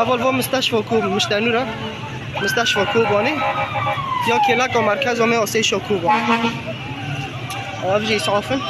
اول و مستشفى کوب مشتنورا مستشفى مستشفا کوبانی یا کلک و مرکز و می آسه شا کوبان آبجی صافن